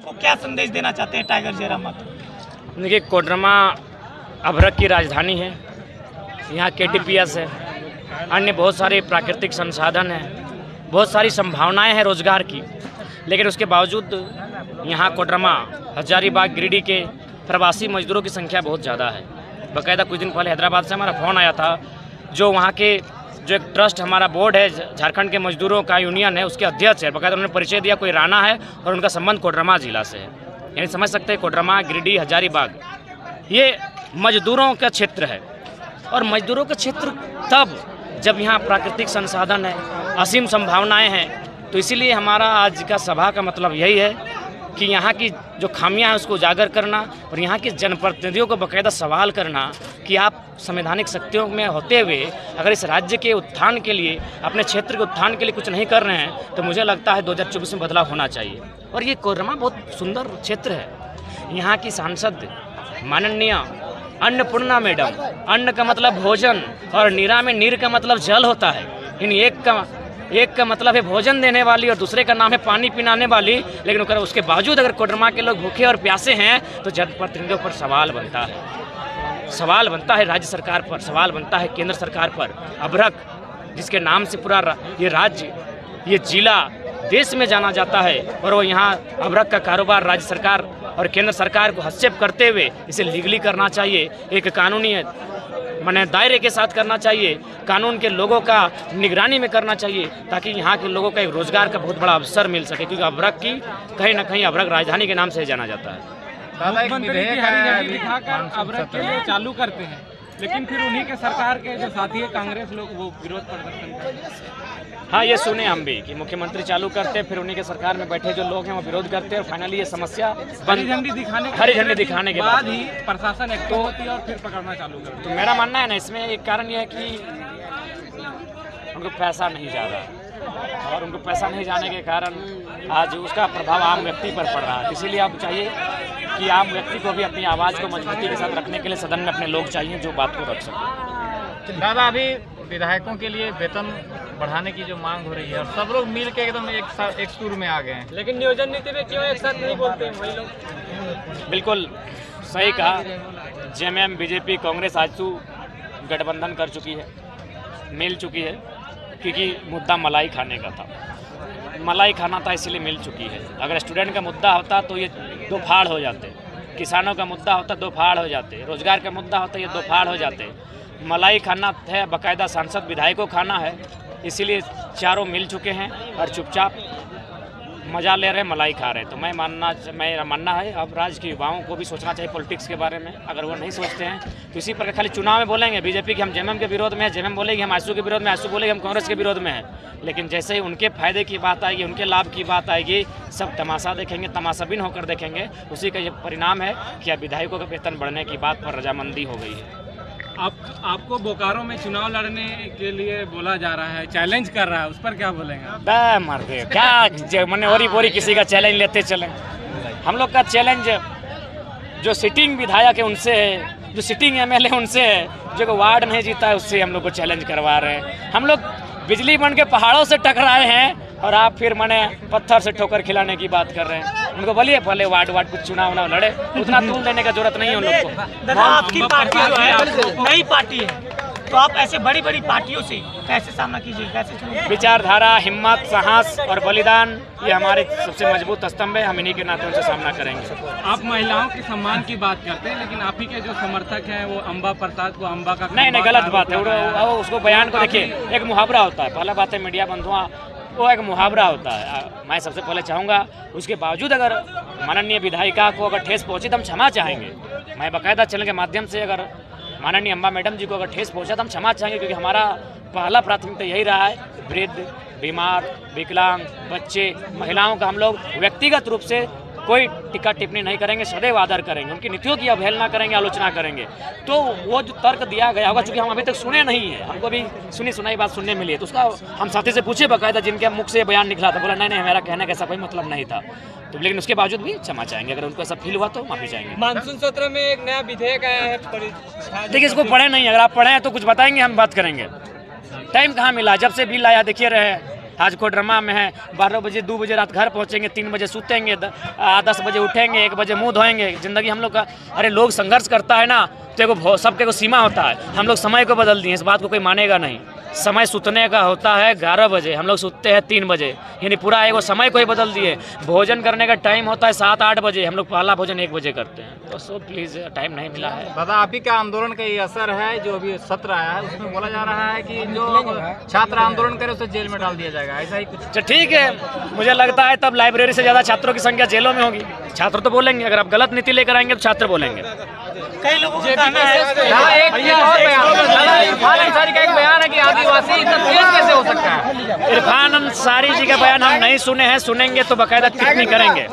को क्या संदेश देना चाहते हैं टाइगर जयराम देखिए, कोडरमा अभरक की राजधानी है। यहाँ के है। अन्य बहुत सारे प्राकृतिक संसाधन हैं। बहुत सारी संभावनाएँ हैं रोज़गार की। लेकिन उसके बावजूद यहाँ कोडरमा हजारीबाग गिरिडीह के प्रवासी मजदूरों की संख्या बहुत ज़्यादा है। बाकायदा कुछ दिन पहले हैदराबाद से हमारा फ़ोन आया था, जो वहाँ के जो एक ट्रस्ट हमारा बोर्ड है झारखंड के मजदूरों का यूनियन है, उसके अध्यक्ष है। बकायदा उन्होंने परिचय दिया, कोई राना है, और उनका संबंध कोडरमा जिला से है। यानी समझ सकते हैं, कोडरमा, गिरिडीह, हजारीबाग, ये मजदूरों का क्षेत्र है। और मजदूरों का क्षेत्र तब, जब यहाँ प्राकृतिक संसाधन है, असीम संभावनाएँ हैं तो इसीलिए हमारा आज का सभा का मतलब यही है कि यहाँ की जो खामियाँ हैं उसको उजागर करना और यहाँ के जनप्रतिनिधियों को बाकायदा सवाल करना कि आप संवैधानिक शक्तियों में होते हुए अगर इस राज्य के उत्थान के लिए, अपने क्षेत्र के उत्थान के लिए कुछ नहीं कर रहे हैं तो मुझे लगता है 2024 में बदलाव होना चाहिए। और ये कोरमा बहुत सुंदर क्षेत्र है। यहाँ की सांसद, माननीय अन्नपूर्णा मैडम, अन्न का मतलब भोजन और नीरा में नीर का मतलब जल होता है। इन एक का एक का मतलब है भोजन देने वाली और दूसरे का नाम है पानी पिलाने वाली। लेकिन उसके बावजूद अगर कोडरमा के लोग भूखे और प्यासे हैं तो जनप्रतिनिधियों पर सवाल बनता है। सवाल बनता है राज्य सरकार पर, सवाल बनता है केंद्र सरकार पर। अभरक, जिसके नाम से पूरा ये राज्य, ये जिला देश में जाना जाता है, और वो यहाँ अभरक का कारोबार राज्य सरकार और केंद्र सरकार को हस्तक्षेप करते हुए इसे लीगली करना चाहिए। एक कानूनी मैंने दायरे के साथ करना चाहिए कानून के लोगों का निगरानी में करना चाहिए ताकि यहाँ के लोगों का एक रोज़गार का बहुत बड़ा अवसर मिल सके क्योंकि अभ्रक की कहीं ना कहीं अभ्रक राजधानी के नाम से जाना जाता है। दादा एक विधेयक चालू करते हैं। लेकिन फिर उन्हीं के सरकार के जो साथी है कांग्रेस लोग वो विरोध प्रदर्शन करते हैं। हाँ ये सुने हम भी कि मुख्यमंत्री चालू करते फिर उन्हीं के सरकार में बैठे जो लोग हैं वो विरोध करते हैं और फाइनली ये समस्या हरी झंडी दिखाने हरी झंडी दिखाने के बाद। ही प्रशासन एक तो होती है और फिर पकड़ना चालू करती तो मेरा मानना है ना इसमें एक कारण ये है कि उनको पैसा नहीं जा रहा और उनको पैसा नहीं जाने के कारण आज उसका प्रभाव आम व्यक्ति पर पड़ रहा है। इसीलिए आप चाहिए कि आम व्यक्ति को भी अपनी आवाज़ को मजबूती के साथ रखने के लिए सदन में अपने लोग चाहिए जो बात को रख सकें। दादा अभी विधायकों के लिए वेतन बढ़ाने की जो मांग हो रही है और सब लोग मिल के एकदम एक साथ एक सुर में आ गए हैं। लेकिन नियोजन नीति में क्यों एक साथ नहीं बोलते हैं वही लोग? बिल्कुल सही कहा। जेएमएम बीजेपी कांग्रेस आजसू गठबंधन कर चुकी है मिल चुकी है। क्योंकि मुद्दा मलाई खाने का था। मलाई खाना था, इसलिए मिल चुकी है। अगर स्टूडेंट का मुद्दा होता तो ये दो फाड़ हो जाते। किसानों का मुद्दा होता, दो फाड़ हो जाते। रोज़गार का मुद्दा होता, ये दो फाड़ हो जाते। मलाई खाना है, बाकायदा सांसद विधायकों खाना है। इसीलिए चारों मिल चुके हैं और चुपचाप मज़ा ले रहे हैं, मलाई खा रहे हैं। तो मैं मानना मेरा मानना है, अब राज्य के युवाओं को भी सोचना चाहिए पॉलिटिक्स के बारे में। अगर वो नहीं सोचते हैं तो इसी पर खाली चुनाव में बोलेंगे, बीजेपी के हम जेएमएम के विरोध में हैं, जेएमएम बोलेगी, हम आसू के विरोध में आसू बोलेगी, हम कांग्रेस के विरोध में हैं। लेकिन जैसे ही उनके फ़ायदे की बात आएगी, उनके लाभ की बात आएगी, सब तमाशा देखेंगे, तमाशाबीन होकर देखेंगे। उसी का ये परिणाम है कि अब विधायकों का वेतन बढ़ने की बात पर रजामंदी हो गई है। आप, आपको बोकारो में चुनाव लड़ने के लिए बोला जा रहा है चैलेंज कर रहा है, उस पर क्या बोलेंगे मर गए। क्या मैंने ओरी बोरी किसी का चैलेंज लेते चले? हम लोग का चैलेंज जो सिटिंग विधायक है, उनसे है, जो सिटिंग एमएलए उनसे है, जो वार्ड नहीं जीता है, उससे हम लोग को चैलेंज करवा रहे हैं। हम लोग बिजली बन के पहाड़ों से टकराए हैं और आप फिर मैंने पत्थर से ठोकर खिलाने की बात कर रहे हैं। उनको बोलिए पहले वार्ड वार्ड कुछ चुनाव उनाव लड़े उतना तूल देने का ज़रूरत नहीं है उन लोग को। आपकी पार्टी जो है नई पार्टी है। तो आप ऐसे बड़ी बड़ी पार्टियों से कैसे सामना कीजिए कैसे विचारधारा हिम्मत साहस और बलिदान ये हमारे सबसे मज़बूत स्तंभ है। हम इन्हीं के नाते उनसे सामना करेंगे। आप महिलाओं के सम्मान की बात करते हैं लेकिन आप ही के जो समर्थक हैं वो अंबा प्रसाद को अंबा का नहीं नहीं गलत बात है। उसको बयान को देखिए एक मुहावरा होता है। पहला बात है मीडिया बंधुआ वो एक मुहावरा होता है। मैं सबसे पहले चाहूँगा, उसके बावजूद अगर माननीय विधायिका को अगर ठेस पहुँची तो हम क्षमा चाहेंगे। मैं बाकायदा चैनल के माध्यम से अगर माननीय अम्बा मैडम जी को अगर ठेस पहुँचा तो हम क्षमा चाहेंगे, क्योंकि हमारा पहला प्राथमिकता यही रहा है, वृद्ध, बीमार, विकलांग, बच्चे, महिलाओं का हम लोग व्यक्तिगत रूप से कोई टिक्का टिप्पणी नहीं करेंगे सदैव आदर करेंगे। उनकी नीतियों की अवहेलना करेंगे आलोचना करेंगे। तो वो जो तर्क दिया गया होगा चूँकि हम अभी तक सुने नहीं है हमको भी सुनी सुनाई बात सुनने मिली है तो उसका हम साथी से पूछे बकायदा जिनके मुख से बयान निकला था बोला नहीं नहीं मेरा कहने का ऐसा कोई मतलब नहीं था। तो लेकिन उसके बावजूद भी क्षमा चाहेंगे अगर उनको ऐसा फील हुआ तो माफ़ी चाहेंगे। मानसून सत्र में एक नया विधेयक आया है देखिए इसको पढ़े नहीं अगर आप पढ़े हैं तो कुछ बताएँगे हम बात करेंगे। टाइम कहाँ मिला? जब से बिल आया देखिए रहे आज कोडरमा में है। बारह बजे, दो बजे रात घर पहुँचेंगे, तीन बजे सूतेंगे दस बजे उठेंगे, एक बजे मुँह धोएँगे। ज़िंदगी हम लोग का, अरे लोग संघर्ष करता है ना तो एगो सबके को सीमा होता है। हम लोग समय को बदल दिए, इस बात को कोई मानेगा नहीं। समय सुतने का होता है ग्यारह बजे हम लोग सुतते हैं तीन बजे यानी पूरा एगो समय को ही बदल दिए भोजन करने का टाइम होता है सात आठ बजे हम लोग पहला भोजन एक बजे करते हैं तो सो प्लीज़ टाइम नहीं मिला है दादा आप ही का आंदोलन का ये असर है जो अभी सत्र आया है उसमें बोला जा रहा है कि जो छात्र आंदोलन करे उसे जेल में डाल दिया जाएगा ऐसा ही कुछ अच्छा ठीक है मुझे लगता है तब लाइब्रेरी से ज़्यादा छात्रों की संख्या जेलों में होगी छात्र तो बोलेंगे अगर आप गलत नीति लेकर आएँगे तो छात्र बोलेंगे कई लोगों का कहना है है इतना तेज कैसे हो सकता है? इरफान अंसारी जी का बयान हम नहीं सुने हैं सुनेंगे तो बाकायदा टिप्पणी करेंगे।